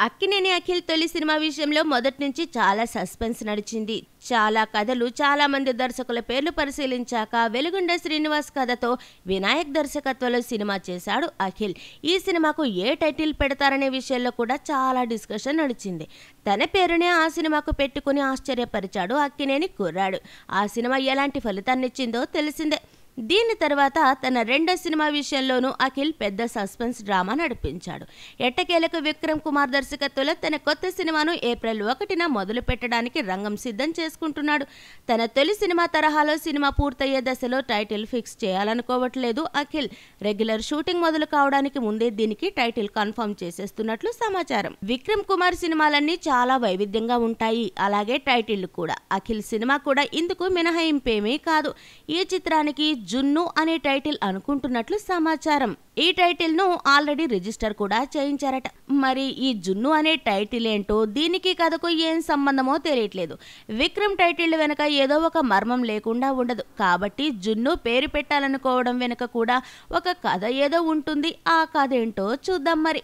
అక్కినేని అఖిల్ తొలి సినిమా విషయంలో మొదటి నుంచి చాలా సస్పెన్స్ నడిచింది. చాలా కథలు చాలా మంది దర్శకుల పేర్లు పరిశీలించాక వెలుగుండ శ్రీనివాస్ కథతో వినాయక్ దర్శకత్వంలో సినిమా చేశాడు అఖిల్. ఈ సినిమాకు ఏ టైటిల్ పెడతారనే విషయంలో కూడా చాలా డిస్కషన్ నడిచింది. తన పేరునే ఆ సినిమాకు పెట్టుకుని ఆశ్చర్యపరిచాడు అక్కినేని కుర్రాడు. ఆ సినిమా ఎలాంటి ఫలితాన్నిచ్చిందో తెలిసిందే. దీని తర్వాత తన రెండో సినిమా విషయంలోనూ అఖిల్ పెద్ద సస్పెన్స్ డ్రామా నడిపించాడు. ఎట్టకేలకు విక్రమ్ కుమార్ దర్శకత్వంలో తన కొత్త సినిమాను ఏప్రిల్ ఒకటిన మొదలు పెట్టడానికి రంగం సిద్ధం చేసుకుంటున్నాడు. తన తొలి సినిమా తరహాలో సినిమా పూర్తయ్యే దశలో టైటిల్ ఫిక్స్ చేయాలనుకోవట్లేదు అఖిల్. రెగ్యులర్ షూటింగ్ మొదలు కావడానికి ముందే దీనికి టైటిల్ కన్ఫర్మ్ చేసేస్తున్నట్లు సమాచారం. విక్రమ్ కుమార్ సినిమాలన్నీ చాలా వైవిధ్యంగా ఉంటాయి. అలాగే టైటిల్ కూడా. అఖిల్ సినిమా కూడా ఇందుకు మినహాయింపేమీ కాదు. ఈ చిత్రానికి జున్ను అనే టైటిల్ అనుకుంటున్నట్లు సమాచారం. ఈ టైటిల్ను ఆల్రెడీ రిజిస్టర్ కూడా చేయించారట. మరి ఈ జున్ను అనే టైటిల్ ఏంటో దీనికి కథకు ఏం సంబంధమో తెలియట్లేదు. విక్రమ్ టైటిల్ వెనుక ఏదో ఒక మర్మం లేకుండా ఉండదు. కాబట్టి జున్ను పేరు పెట్టాలనుకోవడం వెనుక కూడా ఒక కథ ఏదో ఉంటుంది. ఆ కథ ఏంటో చూద్దాం మరి.